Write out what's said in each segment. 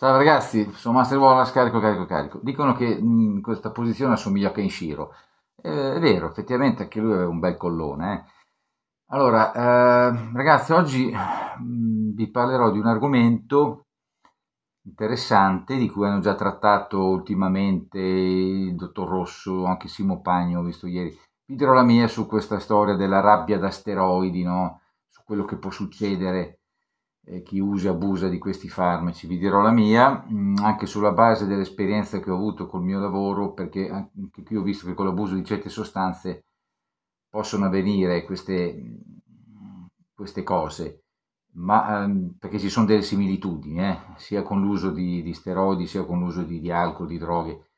Ciao ragazzi, sono Master Wallace, carico, carico, carico. Dicono che in questa posizione assomiglia a Kenshiro. Eh, è vero, effettivamente anche lui aveva un bel collone. Eh. Allora, eh, ragazzi, oggi mh, vi parlerò di un argomento interessante di cui hanno già trattato ultimamente il dottor Rosso, anche Simo Pagno, ho visto ieri. Vi dirò la mia su questa storia della rabbia d'asteroidi, no? su quello che può succedere chi usa e abusa di questi farmaci. Vi dirò la mia, mm, anche sulla base dell'esperienza che ho avuto col mio lavoro, perché anche qui ho visto che con l'abuso di certe sostanze possono avvenire queste, queste cose, ma ehm, perché ci sono delle similitudini, eh, sia con l'uso di, di, steroidi, sia con l'uso di, di, alcol, di droghe.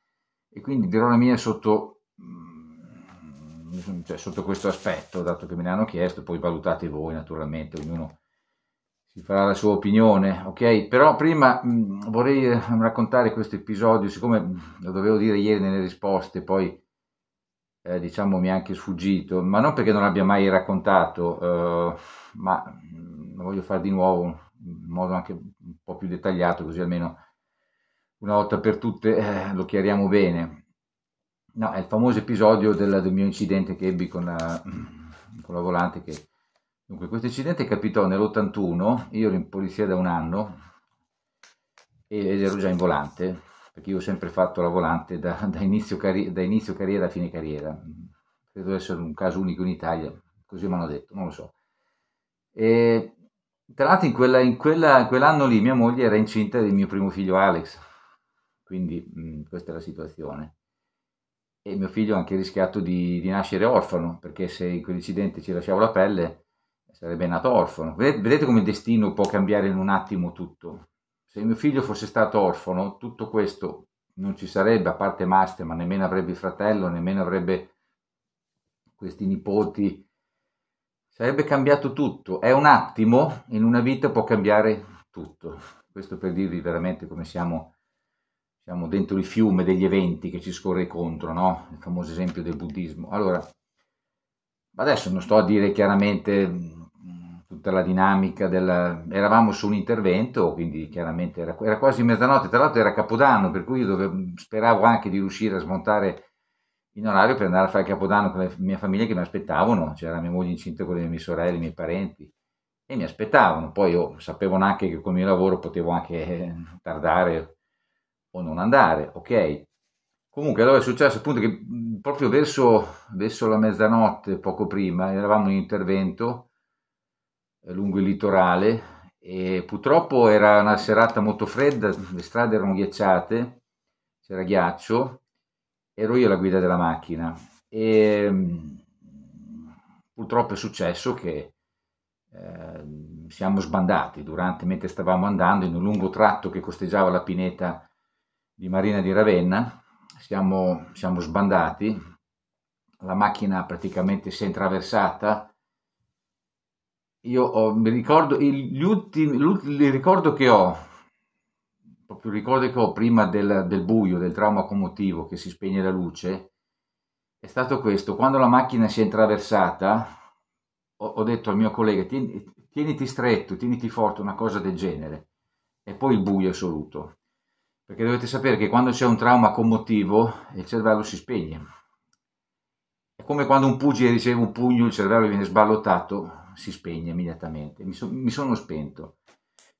E quindi dirò la mia sotto, mm, cioè, sotto questo aspetto, dato che me ne hanno chiesto, poi valutate voi naturalmente, ognuno si farà la sua opinione, ok? Però prima mh, mm, vorrei eh, raccontare questo episodio, siccome mm, lo dovevo dire ieri nelle risposte, poi eh, diciamo mi è anche sfuggito, ma non perché non l'abbia mai raccontato, eh, ma mm, lo voglio fare di nuovo in modo anche un po' più dettagliato, così almeno una volta per tutte eh, lo chiariamo bene. No, è il famoso episodio del, del mio incidente che ebbi con la, con la volante che Dunque, questo incidente capitò nell'81, io ero in polizia da un anno ed ero già in volante, perché io ho sempre fatto la volante da, da, inizio, carri- da inizio, carriera a fine carriera. Credo essere un caso unico in Italia, così mi hanno detto, non lo so. E, tra l'altro in, quella, in, quella, quell'anno lì mia moglie era incinta del mio primo figlio Alex, quindi mh, questa è la situazione. E mio figlio ha anche rischiato di, di nascere orfano, perché se in quell'incidente ci lasciavo la pelle sarebbe nato orfano. Vedete come il destino può cambiare in un attimo tutto. Se mio figlio fosse stato orfano, tutto questo non ci sarebbe, a parte Master, ma nemmeno avrebbe il fratello, nemmeno avrebbe questi nipoti. Sarebbe cambiato tutto. È un attimo, in una vita può cambiare tutto. Questo per dirvi veramente come siamo, siamo dentro il fiume degli eventi che ci scorre contro, no? Il famoso esempio del buddismo. Allora, adesso non sto a dire chiaramente tutta la dinamica del... eravamo su un intervento, quindi chiaramente era, era quasi mezzanotte, tra l'altro era Capodanno, per cui io dovevo, speravo anche di riuscire a smontare in orario per andare a fare Capodanno con la mia famiglia che mi aspettavano, c'era mia moglie incinta con le mie sorelle, i miei parenti, e mi aspettavano, poi io sapevo anche che con il mio lavoro potevo anche eh, tardare o non andare, ok? Comunque allora è successo appunto che proprio verso, verso la mezzanotte, poco prima, eravamo in intervento, lungo il litorale e purtroppo era una serata molto fredda, le strade erano ghiacciate, c'era ghiaccio, ero io la guida della macchina. E mm, purtroppo è successo che eh, siamo sbandati durante, mentre stavamo andando in un lungo tratto che costeggiava la pineta di Marina di Ravenna, siamo, siamo sbandati, la macchina praticamente si è intraversata io ho, mi ricordo, gli ultimi, il ricordo che ho, proprio il ricordo che ho prima del, del buio, del trauma commotivo che si spegne la luce, è stato questo, quando la macchina si è intraversata, ho, ho detto al mio collega, tieni, tieniti stretto, tieniti forte, una cosa del genere, e poi il buio assoluto. Perché dovete sapere che quando c'è un trauma commotivo il cervello si spegne. È come quando un pugile riceve un pugno, il cervello viene sballottato, si spegne immediatamente. Mi, so, mi sono spento.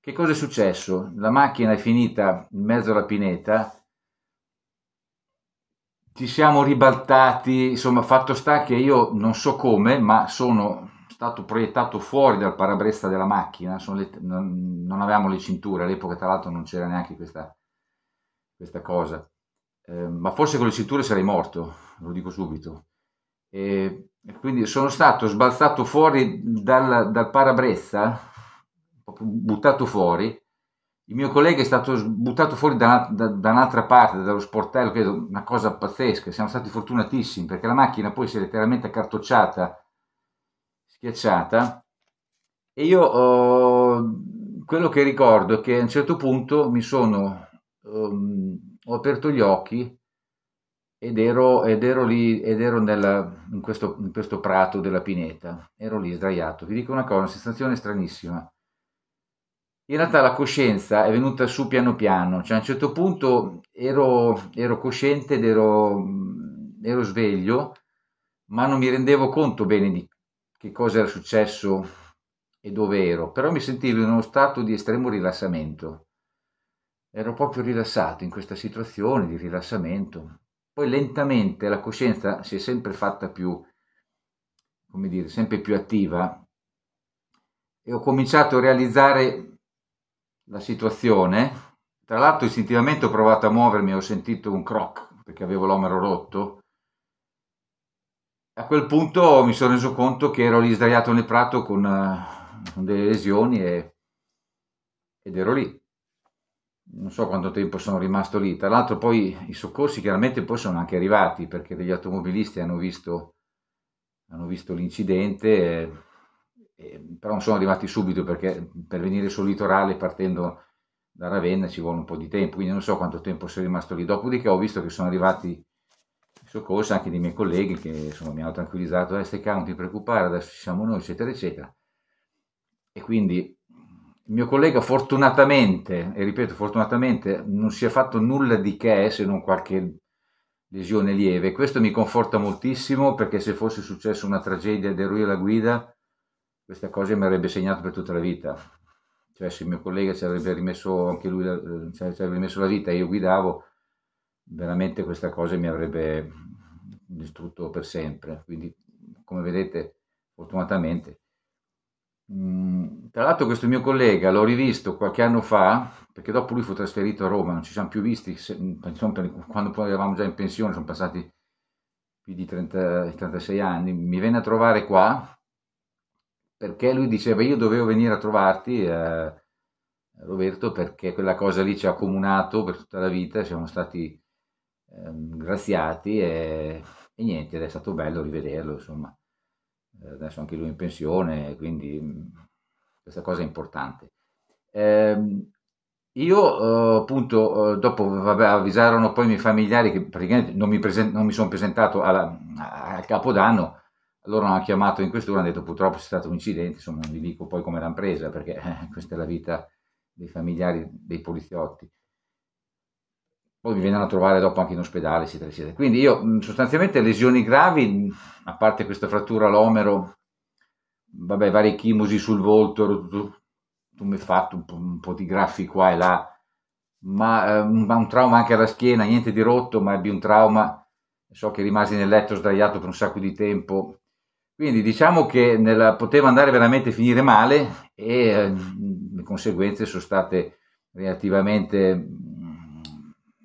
Che cosa è successo? La macchina è finita in mezzo alla pineta, ci siamo ribaltati, insomma, fatto sta che io non so come, ma sono stato proiettato fuori dal parabrezza della macchina, le, non, non, avevamo le cinture, all'epoca tra l'altro non c'era neanche questa, questa cosa, eh, ma forse con le cinture sarei morto, lo dico subito. E quindi sono stato sbalzato fuori dal, dal parabrezza, buttato fuori. Il mio collega è stato buttato fuori da, da, da, un'altra parte, dallo sportello, credo una cosa pazzesca. Siamo stati fortunatissimi perché la macchina poi si è letteralmente accartocciata, schiacciata. E io oh, quello che ricordo è che a un certo punto mi sono, um, ho aperto gli occhi ed ero, ed ero lì, ed ero nella, in, questo, in, questo, prato della pineta, ero lì sdraiato. Vi dico una cosa, una sensazione stranissima. in realtà la coscienza è venuta su piano piano, cioè a un certo punto ero, ero cosciente ed ero, ero sveglio, ma non mi rendevo conto bene di che cosa era successo e dove ero, però mi sentivo in uno stato di estremo rilassamento. Ero proprio rilassato in questa situazione di rilassamento. Poi lentamente la coscienza si è sempre fatta più, come dire, sempre più attiva e ho cominciato a realizzare la situazione. Tra l'altro istintivamente ho provato a muovermi, ho sentito un croc perché avevo l'omero rotto. A quel punto mi sono reso conto che ero lì sdraiato nel prato con, uh, con delle lesioni e, ed ero lì. Non so quanto tempo sono rimasto lì. Tra l'altro poi i soccorsi chiaramente poi sono anche arrivati perché degli automobilisti hanno visto, hanno visto l'incidente. E, eh, però non sono arrivati subito perché per venire sul litorale partendo da Ravenna ci vuole un po' di tempo, quindi non so quanto tempo sono rimasto lì. Dopodiché ho visto che sono arrivati i soccorsi anche dei miei colleghi che insomma, mi hanno tranquillizzato, eh, stai calmo, non ti preoccupare, adesso ci siamo noi, eccetera, eccetera. E quindi il mio collega fortunatamente, e ripeto fortunatamente, non si è fatto nulla di che se non qualche lesione lieve. Questo mi conforta moltissimo perché se fosse successa una tragedia ed ero io la guida, questa cosa mi avrebbe segnato per tutta la vita. Cioè se il mio collega ci avrebbe rimesso anche lui, eh, ci avrebbe rimesso la vita e io guidavo, veramente questa cosa mi avrebbe distrutto per sempre. Quindi, come vedete, fortunatamente. Mm, tra l'altro questo mio collega l'ho rivisto qualche anno fa, perché dopo lui fu trasferito a Roma, non ci siamo più visti, se, insomma, quando poi eravamo già in pensione, sono passati più di 30, 36 anni, mi venne a trovare qua perché lui diceva io dovevo venire a trovarti, eh, Roberto, perché quella cosa lì ci ha accomunato per tutta la vita, siamo stati eh, graziati e, e, niente, ed è stato bello rivederlo, insomma. Eh, adesso anche lui in pensione, quindi mh, questa cosa è importante. Eh, io appunto dopo vabbè, avvisarono poi i miei familiari che praticamente non mi, present- non mi sono presentato alla, al capodanno loro hanno chiamato in questura hanno detto purtroppo c'è stato un incidente, insomma non vi dico poi come l'hanno presa perché eh, questa è la vita dei familiari dei poliziotti. Poi mi vennero a trovare dopo anche in ospedale, eccetera, eccetera. Quindi io sostanzialmente lesioni gravi, a parte questa frattura all'omero, vabbè, vari chimosi sul volto, tu, mi hai fatto un po', un po', di graffi qua e là, ma eh, un trauma anche alla schiena, niente di rotto, ma ebbi un trauma, so che rimasi nel letto sdraiato per un sacco di tempo, quindi diciamo che nella, poteva andare veramente a finire male e eh, le conseguenze sono state relativamente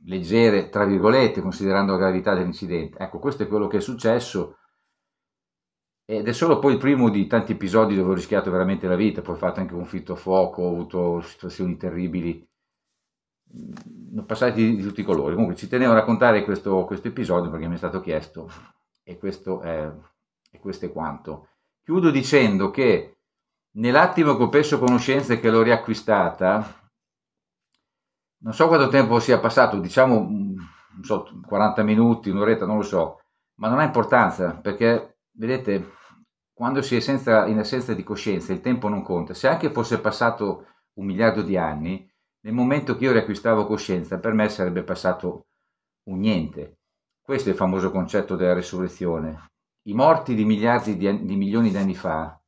leggere, tra virgolette, considerando la gravità dell'incidente. Ecco, questo è quello che è successo ed è solo poi il primo di tanti episodi dove ho rischiato veramente la vita, poi ho fatto anche conflitto a fuoco, ho avuto situazioni terribili, passati di tutti i colori. Comunque ci tenevo a raccontare questo, questo episodio perché mi è stato chiesto e questo è e questo è quanto. Chiudo dicendo che nell'attimo che ho perso conoscenza e che l'ho riacquistata, non so quanto tempo sia passato, diciamo non so, 40 minuti, un'oretta, non lo so, ma non ha importanza perché, vedete, quando si è senza, in assenza di coscienza il tempo non conta. Se anche fosse passato un miliardo di anni, nel momento che io riacquistavo coscienza, per me sarebbe passato un niente. Questo è il famoso concetto della resurrezione i morti di miliardi di, di, milioni di anni fa,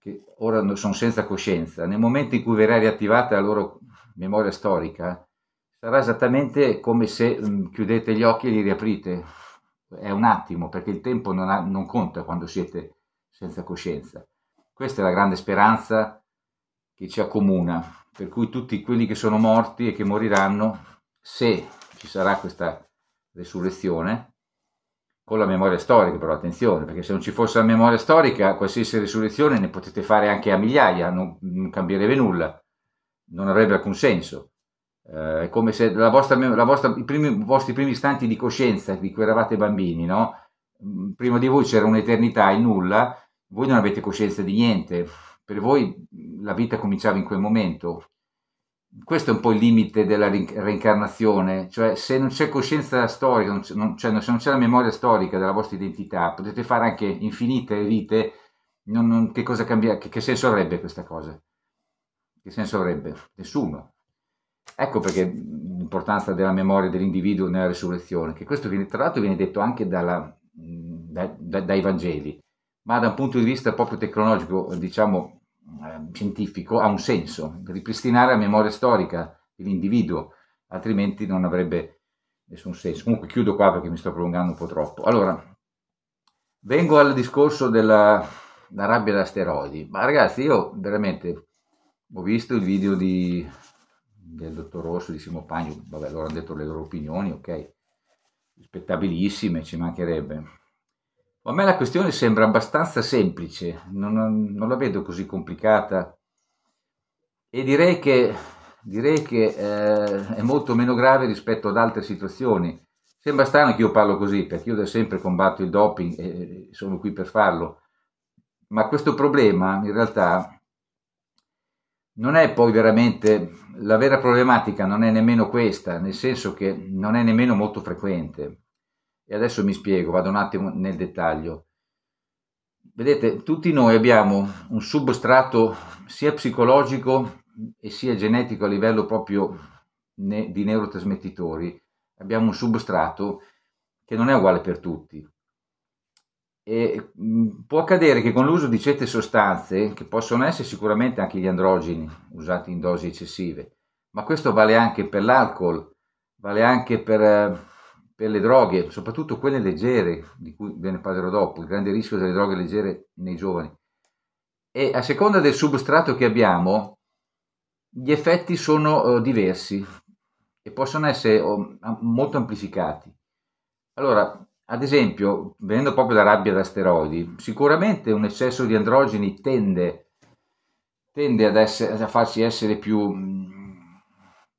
che ora sono senza coscienza, nel momento in cui verrà riattivata la loro memoria storica, sarà esattamente come se mh, mm, chiudete gli occhi e li riaprite. È un attimo, perché il tempo non, ha, non conta quando siete senza coscienza. Questa è la grande speranza che ci accomuna, per cui tutti quelli che sono morti e che moriranno, se ci sarà questa resurrezione, con la memoria storica, però attenzione, perché se non ci fosse la memoria storica, qualsiasi risurrezione ne potete fare anche a migliaia, non, non cambierebbe nulla, non avrebbe alcun senso. Eh, è come se la vostra, la vostra, i, primi, i, vostri primi istanti di coscienza di cui eravate bambini, no? Mm, prima di voi c'era un'eternità, il nulla, voi non avete coscienza di niente, per voi la vita cominciava in quel momento, questo è un po' il limite della reincarnazione, cioè se non c'è coscienza storica, non non, cioè, se non c'è la memoria storica della vostra identità, potete fare anche infinite vite, non, che, cambia, che, che senso avrebbe questa cosa? Che senso avrebbe? Nessuno. Ecco perché l'importanza della memoria dell'individuo nella risurrezione, che questo viene, tra l'altro viene detto anche dalla, da, da, dai Vangeli, ma da un punto di vista proprio tecnologico, diciamo eh, scientifico, ha un senso, ripristinare la memoria storica dell'individuo, altrimenti non avrebbe nessun senso. Comunque chiudo qua perché mi sto prolungando un po' troppo. Allora, vengo al discorso della rabbia da asteroidi. Ma ragazzi, io veramente ho visto il video di, del dottor Rosso di Simo Pagno, vabbè, loro hanno detto le loro opinioni, ok, rispettabilissime, ci mancherebbe. A me la questione sembra abbastanza semplice, non, non la vedo così complicata. E direi che direi che eh, è molto meno grave rispetto ad altre situazioni. Sembra strano che io parlo così, perché io da sempre combatto il doping e sono qui per farlo, ma questo problema in realtà non è poi veramente la vera problematica, non è nemmeno questa, nel senso che non è nemmeno molto frequente. E adesso mi spiego, vado un attimo nel dettaglio. Vedete, tutti noi abbiamo un substrato sia psicologico e sia genetico a livello proprio ne, di neurotrasmettitori, abbiamo un substrato che non è uguale per tutti. E mh, può accadere che con l'uso di certe sostanze, che possono essere sicuramente anche gli androgeni usati in dosi eccessive, ma questo vale anche per l'alcol, vale anche per, per le droghe, soprattutto quelle leggere, di cui ve ne parlerò dopo, il grande rischio delle droghe leggere nei giovani. E a seconda del substrato che abbiamo, gli effetti sono uh, diversi e possono essere uh, molto amplificati. Allora, ad esempio, venendo proprio da rabbia da steroidi, sicuramente un eccesso di androgeni tende, tende ad essere, a farci essere più,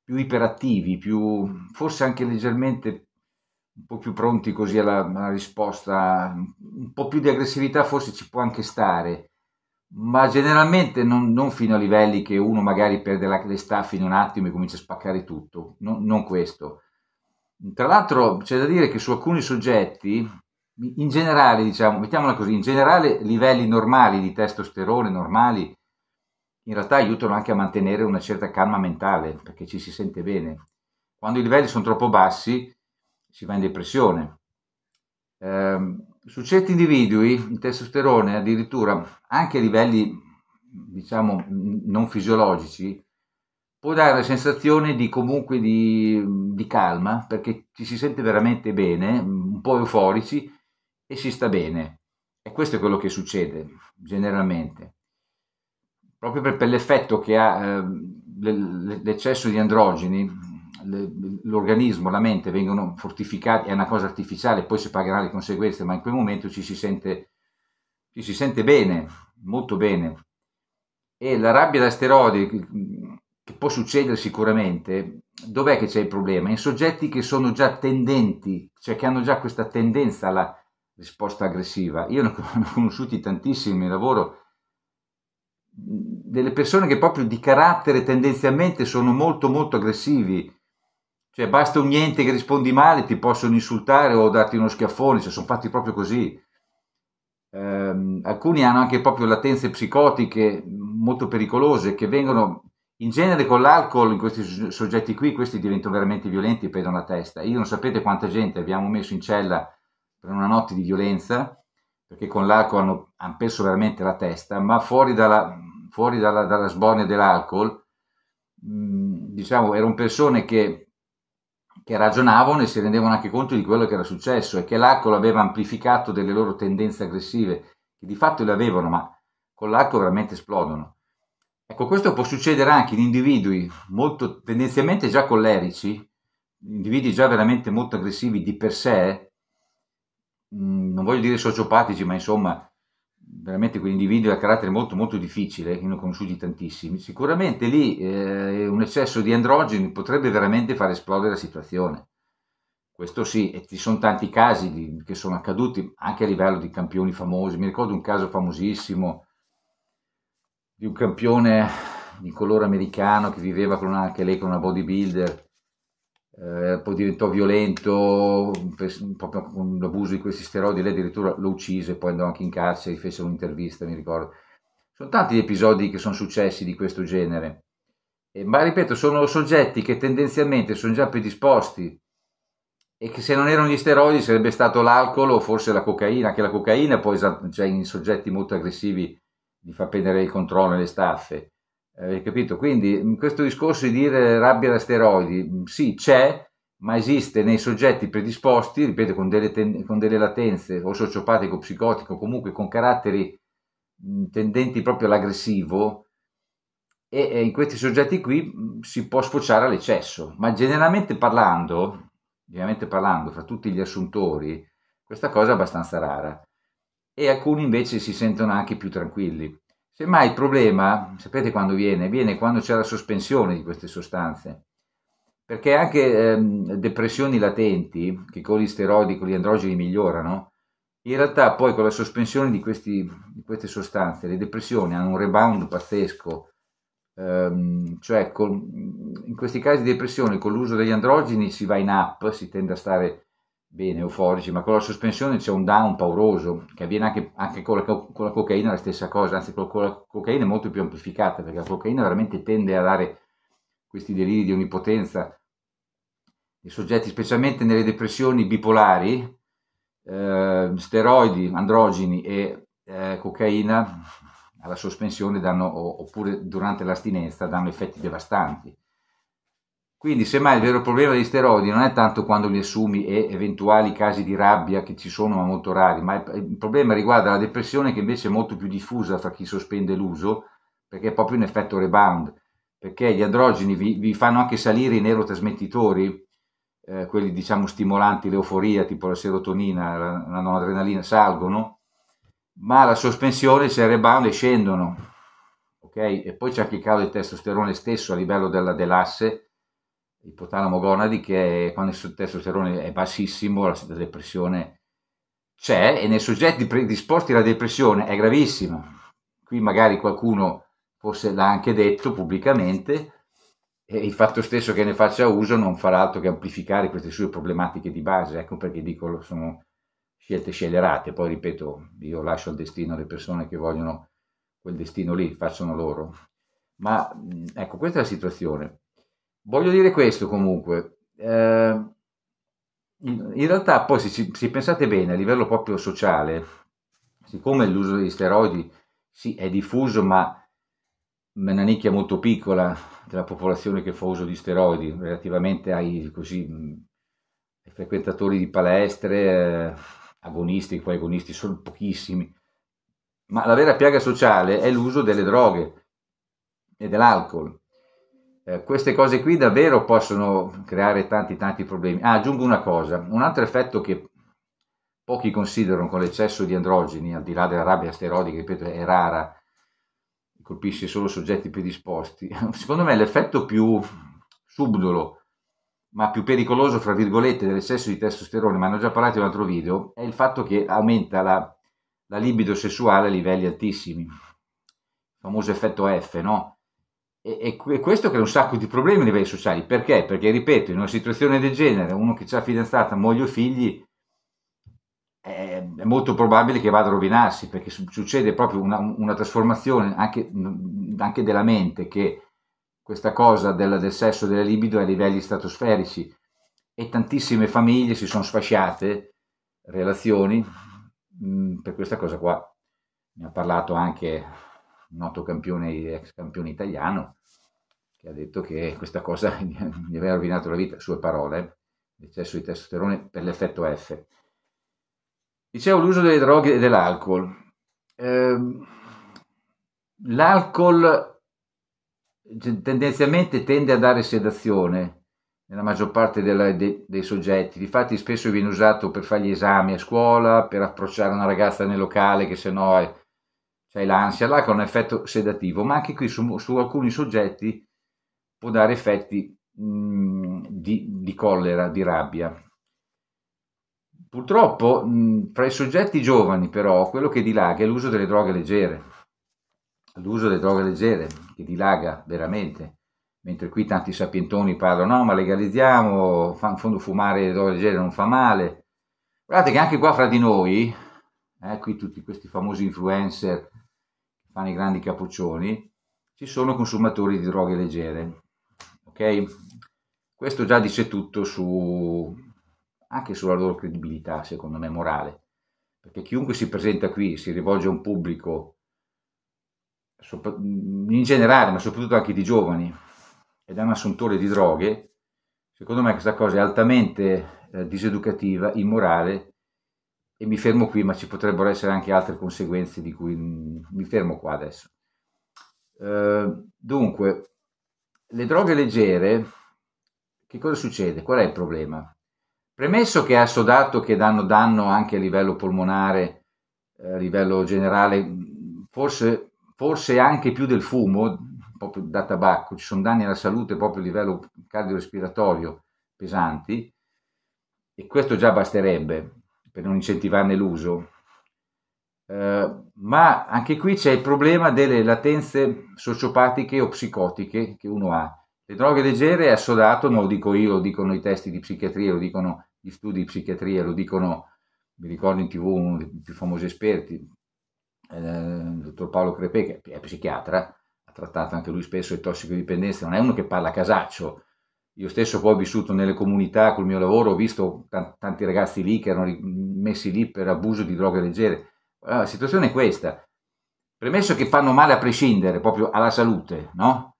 più iperattivi, più, forse anche leggermente un po' più pronti così alla, alla risposta, un po' più di aggressività forse ci può anche stare, ma generalmente non, non, fino a livelli che uno magari perde la, le staffe in un attimo e comincia a spaccare tutto, no, non questo. Tra l'altro c'è da dire che su alcuni soggetti, in generale diciamo, mettiamola così, in generale livelli normali di testosterone normali in realtà aiutano anche a mantenere una certa calma mentale perché ci si sente bene. Quando i livelli sono troppo bassi si va in depressione. Eh, su certi individui il testosterone addirittura anche a livelli diciamo non fisiologici può dare sensazione di comunque di, di calma perché ci si sente veramente bene, un po' euforici e si sta bene. E questo è quello che succede generalmente. Proprio per, per l'effetto che ha eh, l'eccesso di androgeni, l'organismo, la mente vengono fortificati, è una cosa artificiale, poi si pagherà le conseguenze, ma in quel momento ci si sente, ci si sente bene, molto bene. E la rabbia da steroidi, che può succedere sicuramente, dov'è che c'è il problema? In soggetti che sono già tendenti, cioè che hanno già questa tendenza alla risposta aggressiva. Io ne ho conosciuti tantissimi in lavoro delle persone che proprio di carattere tendenzialmente sono molto molto aggressivi cioè, basta un niente che rispondi male, ti possono insultare o darti uno schiaffone, cioè, sono fatti proprio così. Eh, alcuni hanno anche proprio latenze psicotiche molto pericolose che vengono in genere con l'alcol in questi soggetti qui questi diventano veramente violenti e perdono la testa io non sapete quanta gente abbiamo messo in cella per una notte di violenza perché con l'alcol hanno, hanno perso veramente la testa ma fuori dalla, fuori dalla, dalla sbornia dell'alcol diciamo erano persone che che ragionavano e si rendevano anche conto di quello che era successo e che l'alcol aveva amplificato delle loro tendenze aggressive, che di fatto le avevano, ma con l'alcol veramente esplodono. Ecco, questo può succedere anche in individui molto tendenzialmente già collerici, individui già veramente molto aggressivi di per sé, mm, non voglio dire sociopatici, ma insomma veramente quegli individui a carattere molto molto difficile, che ne ho conosciuti tantissimi, sicuramente lì eh, un eccesso di androgeni potrebbe veramente far esplodere la situazione. Questo sì, e ci sono tanti casi di, che sono accaduti anche a livello di campioni famosi. Mi ricordo un caso famosissimo di un campione di colore americano che viveva con una, anche lei con una bodybuilder eh, poi diventò violento proprio con l'abuso di questi steroidi, lei addirittura lo uccise, poi andò anche in carcere, fece un'intervista, mi ricordo. Sono tanti gli episodi che sono successi di questo genere. Eh, ma ripeto, sono soggetti che tendenzialmente sono già predisposti e che se non erano gli steroidi sarebbe stato l'alcol o forse la cocaina, che la cocaina poi cioè in soggetti molto aggressivi gli fa perdere il controllo nelle staffe. Eh, capito? Quindi questo discorso di dire rabbia da steroidi, sì, c'è, ma esiste nei soggetti predisposti, ripeto, con delle, ten- con delle latenze o sociopatico, psicotico, comunque con caratteri tendenti proprio all'aggressivo, e, e in questi soggetti qui si può sfociare all'eccesso, ma generalmente parlando, generalmente parlando, fra tutti gli assuntori, questa cosa è abbastanza rara e alcuni invece si sentono anche più tranquilli. Semmai il problema, sapete quando viene? Viene quando c'è la sospensione di queste sostanze perché anche ehm, depressioni latenti, che con gli steroidi, con gli androgeni migliorano, in realtà poi con la sospensione di, questi, di queste sostanze, le depressioni hanno un rebound pazzesco, ehm, cioè con, in questi casi di depressione con l'uso degli androgeni si va in up, si tende a stare bene, euforici, ma con la sospensione c'è un down pauroso, che avviene anche, anche con, la, con, la, cocaina la stessa cosa, anzi con, con la cocaina è molto più amplificata, perché la cocaina veramente tende a dare questi deliri di onnipotenza i soggetti, specialmente nelle depressioni bipolari, eh, steroidi, androgeni e eh, cocaina alla sospensione danno, oppure durante l'astinenza danno effetti devastanti. Quindi semmai il vero problema degli steroidi non è tanto quando li assumi e eventuali casi di rabbia che ci sono ma molto rari, ma il problema riguarda la depressione che invece è molto più diffusa fra chi sospende l'uso perché è proprio un effetto rebound, perché gli androgeni vi, vi fanno anche salire i neurotrasmettitori eh, quelli diciamo stimolanti l'euforia, tipo la serotonina, la, la noradrenalina, salgono, ma la sospensione c'è il rebound scendono. Ok? E poi c'è anche il calo del testosterone stesso a livello della, dell'asse, ipotalamo gonadi, che quando il testosterone è bassissimo, la, depressione c'è e nei soggetti predisposti alla depressione è gravissima. Qui magari qualcuno forse l'ha anche detto pubblicamente, e il fatto stesso che ne faccia uso non farà altro che amplificare queste sue problematiche di base, ecco perché dico sono scelte scellerate, poi ripeto, io lascio al destino le persone che vogliono quel destino lì, facciano loro. Ma ecco, questa è la situazione. Voglio dire questo comunque, eh, in realtà poi se se pensate bene a livello proprio sociale, siccome l'uso degli steroidi sì, è diffuso, ma una nicchia molto piccola della popolazione che fa uso di steroidi relativamente ai, così, frequentatori di palestre, eh, agonisti, poi agonisti sono pochissimi, ma la vera piaga sociale è l'uso delle droghe e dell'alcol. Eh, queste cose qui davvero possono creare tanti tanti problemi. Ah, aggiungo una cosa, un altro effetto che pochi considerano con l'eccesso di androgeni, al di là della rabbia steroidica, ripeto, è rara, colpisce solo soggetti predisposti. Secondo me l'effetto più subdolo, ma più pericoloso, fra virgolette, dell'eccesso di testosterone, ma ne ho già parlato in un altro video, è il fatto che aumenta la, la libido sessuale a livelli altissimi. Il famoso effetto F, no? E, e, questo crea un sacco di problemi a livelli sociali. Perché? Perché, ripeto, in una situazione del genere, uno che ha fidanzata, moglie o figli, è molto probabile che vada a rovinarsi perché succede proprio una, una trasformazione anche, anche, della mente che questa cosa del, del sesso della libido è a livelli stratosferici e tantissime famiglie si sono sfasciate relazioni mh, per questa cosa qua ne ha parlato anche noto campione ex campione italiano che ha detto che questa cosa gli aveva rovinato la vita sue parole l'eccesso di testosterone per l'effetto F Dicevo l'uso delle droghe e dell'alcol. Eh, l'alcol tendenzialmente tende a dare sedazione nella maggior parte della, de, dei soggetti. Difatti spesso viene usato per fare gli esami a scuola, per approcciare una ragazza nel locale che se no c'è l'ansia. L'alcol ha un effetto sedativo, ma anche qui su, su alcuni soggetti può dare effetti mh, di, di collera, di rabbia. Purtroppo, mh, fra i soggetti giovani, però, quello che dilaga è l'uso delle droghe leggere. L'uso delle droghe leggere, che dilaga veramente. Mentre qui tanti sapientoni parlano, no, ma legalizziamo, fa, in fondo fumare le droghe leggere non fa male. Guardate che anche qua fra di noi, eh, qui tutti questi famosi influencer che fanno i grandi cappuccioni, ci sono consumatori di droghe leggere. Ok? Questo già dice tutto su, anche sulla loro credibilità, secondo me, morale. Perché chiunque si presenta qui, si rivolge a un pubblico, in generale, ma soprattutto anche di giovani, ed è un assuntore di droghe, secondo me questa cosa è altamente eh, diseducativa, immorale, e mi fermo qui, ma ci potrebbero essere anche altre conseguenze di cui mi fermo qua adesso. Uh, dunque, le droghe leggere, che cosa succede? Qual è il problema? Premesso che è assodato che danno danno anche a livello polmonare, eh, a livello generale, forse, forse anche più del fumo, proprio da tabacco, ci sono danni alla salute proprio a livello cardiorespiratorio pesanti, e questo già basterebbe per non incentivarne l'uso. Eh, ma anche qui c'è il problema delle latenze sociopatiche o psicotiche che uno ha. Le droghe leggere è assodato, non lo dico io, lo dicono i testi di psichiatria, lo dicono gli studi di psichiatria, lo dicono, mi ricordo in tv uno dei più famosi esperti, eh, il dottor Paolo Crepè, che è psichiatra, ha trattato anche lui spesso le tossicodipendenze, non è uno che parla casaccio. Io stesso poi ho vissuto nelle comunità col mio lavoro, ho visto tanti ragazzi lì che erano messi lì per abuso di droghe leggere. Allora, la situazione è questa. Premesso che fanno male a prescindere, proprio alla salute, no?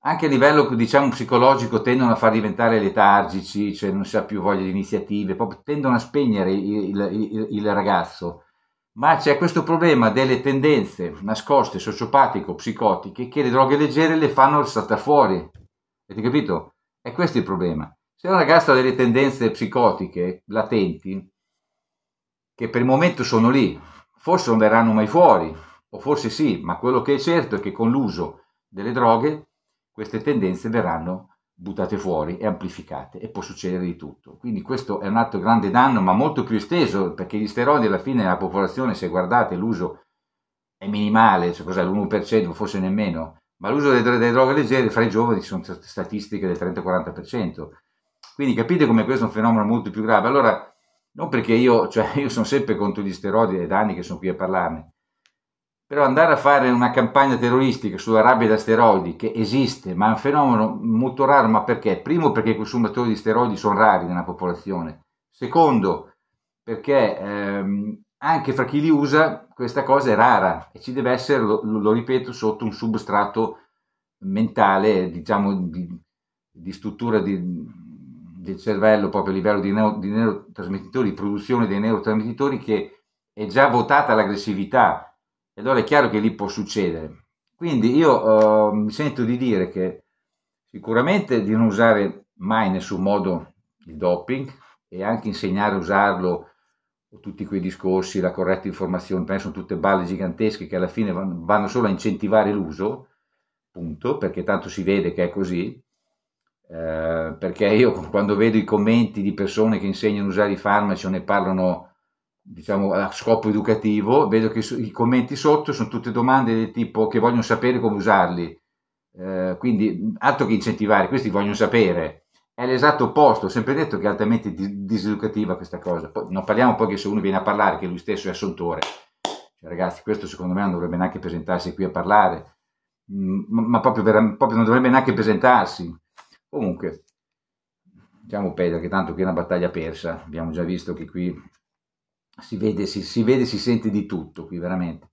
anche a livello diciamo psicologico tendono a far diventare letargici, cioè non si ha più voglia di iniziative, proprio tendono a spegnere il, il, il ragazzo. Ma c'è questo problema delle tendenze nascoste, sociopatico, psicotiche, che le droghe leggere le fanno saltare fuori. Avete capito? È questo il problema. Se un ragazzo ha delle tendenze psicotiche latenti, che per il momento sono lì, forse non verranno mai fuori, o forse sì, ma quello che è certo è che con l'uso delle droghe queste tendenze verranno buttate fuori e amplificate e può succedere di tutto. Quindi questo è un altro grande danno, ma molto più esteso, perché gli steroidi alla fine nella popolazione, se guardate, l'uso è minimale, cioè cos'è l'1%, forse nemmeno, ma l'uso delle, delle droghe leggere fra i giovani sono statistiche del 30-40%. Quindi capite come questo è un fenomeno molto più grave. Allora, non perché io, cioè io sono sempre contro gli steroidi, è da anni che sono qui a parlarne, però andare a fare una campagna terroristica sulla rabbia da steroidi, che esiste, ma è un fenomeno molto raro, ma perché? Primo perché i consumatori di steroidi sono rari nella popolazione. Secondo, perché ehm, anche fra chi li usa questa cosa è rara e ci deve essere, lo, lo ripeto, sotto un substrato mentale, diciamo, di, di struttura di, del cervello proprio a livello di, neo, di neurotrasmettitori, produzione dei neurotrasmettitori che è già votata all'aggressività e allora è chiaro che lì può succedere. Quindi io uh, mi sento di dire che sicuramente di non usare mai in nessun modo il doping e anche insegnare a usarlo tutti quei discorsi, la corretta informazione, penso tutte balle gigantesche che alla fine vanno, vanno solo a incentivare l'uso, punto, perché tanto si vede che è così. Eh, perché io quando vedo i commenti di persone che insegnano a usare i farmaci o ne parlano diciamo a scopo educativo, vedo che i commenti sotto sono tutte domande del tipo che vogliono sapere come usarli. Eh, quindi altro che incentivare, questi vogliono sapere. È l'esatto opposto, ho sempre detto che è altamente diseducativa questa cosa. Poi, non parliamo poi che se uno viene a parlare che lui stesso è assuntore. Cioè, ragazzi, questo secondo me non dovrebbe neanche presentarsi qui a parlare, mm, ma proprio, proprio non dovrebbe neanche presentarsi. Comunque, diciamo Pedro che tanto qui è una battaglia persa, abbiamo già visto che qui si vede, si, si vede, si sente di tutto qui veramente.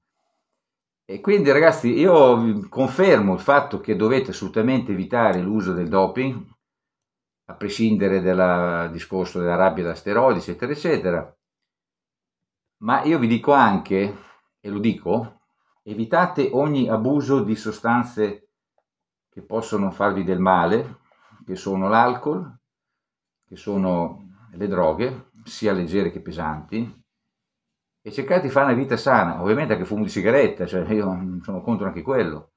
E quindi ragazzi io confermo il fatto che dovete assolutamente evitare l'uso del doping, a prescindere dal discorso della rabbia da steroidi, eccetera, eccetera. Ma io vi dico anche, e lo dico, evitate ogni abuso di sostanze che possono farvi del male, che sono l'alcol, che sono le droghe, sia leggere che pesanti, e cercate di fare una vita sana, ovviamente anche fumo di sigaretta, cioè io sono contro anche quello.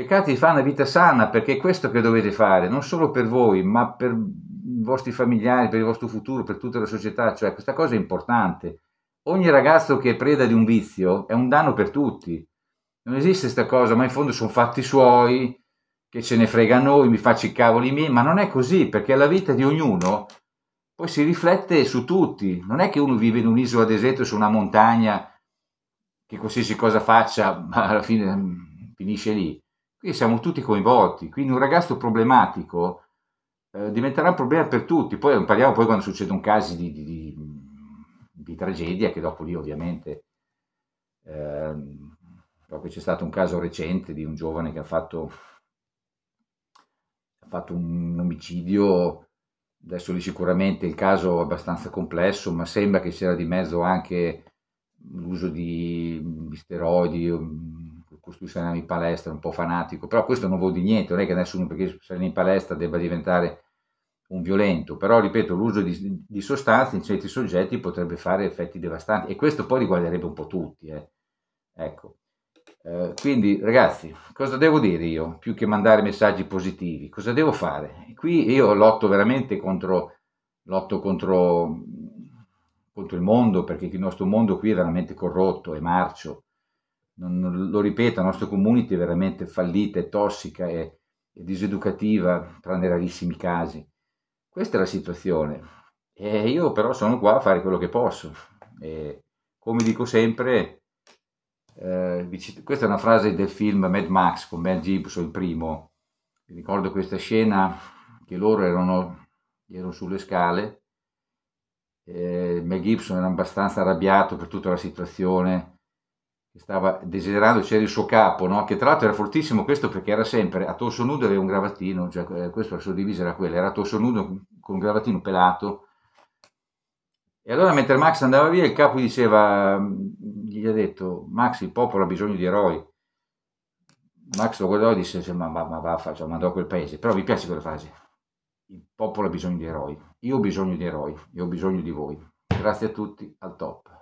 Cercate di fare una vita sana perché è questo che dovete fare, non solo per voi, ma per i vostri familiari, per il vostro futuro, per tutta la società, cioè questa cosa è importante. Ogni ragazzo che è preda di un vizio è un danno per tutti. Non esiste questa cosa, ma in fondo sono fatti suoi, che ce ne frega a noi, mi faccio i cavoli miei, ma non è così, perché la vita di ognuno poi si riflette su tutti. Non è che uno vive in un'isola deserta su una montagna che qualsiasi cosa faccia alla fine mm, finisce lì. Qui siamo tutti coinvolti, quindi un ragazzo problematico eh, diventerà un problema per tutti, poi parliamo poi quando succede un caso di, di, di, di tragedia, che dopo lì ovviamente, eh, proprio c'è stato un caso recente di un giovane che ha fatto, ha fatto un omicidio, adesso lì sicuramente il caso è abbastanza complesso, ma sembra che c'era di mezzo anche l'uso di, di steroidi, costui se in palestra, un po' fanatico, però questo non vuol dire niente, non è che nessuno perché se in palestra debba diventare un violento, però ripeto, l'uso di, di, sostanze in certi soggetti potrebbe fare effetti devastanti e questo poi riguarderebbe un po' tutti. Eh. Ecco. Eh, quindi ragazzi, cosa devo dire io? Più che mandare messaggi positivi, cosa devo fare? Qui io lotto veramente contro, lotto contro, contro il mondo, perché il nostro mondo qui è veramente corrotto, è marcio, non, lo ripeto, la nostra community è veramente fallita, è tossica, è, è diseducativa, tranne rarissimi casi. Questa è la situazione. E io però sono qua a fare quello che posso. E come dico sempre, eh, questa è una frase del film Mad Max con Mel Gibson, il primo. Mi ricordo questa scena che loro erano, erano sulle scale. Eh, Mel Gibson era abbastanza arrabbiato per tutta la situazione che stava desiderando, c'era il suo capo, no? che tra l'altro era fortissimo questo perché era sempre a torso nudo aveva un gravattino, cioè eh, questo la sua divisa era quella, era a torso nudo con un gravattino pelato. E allora mentre Max andava via il capo diceva, gli ha detto, Max il popolo ha bisogno di eroi. Max lo guardò e disse, ma, ma, ma va, cioè, mandò a quel paese, però vi piace quella frase? Il popolo ha bisogno di eroi, io ho bisogno di eroi, io ho bisogno di voi. Grazie a tutti, al top.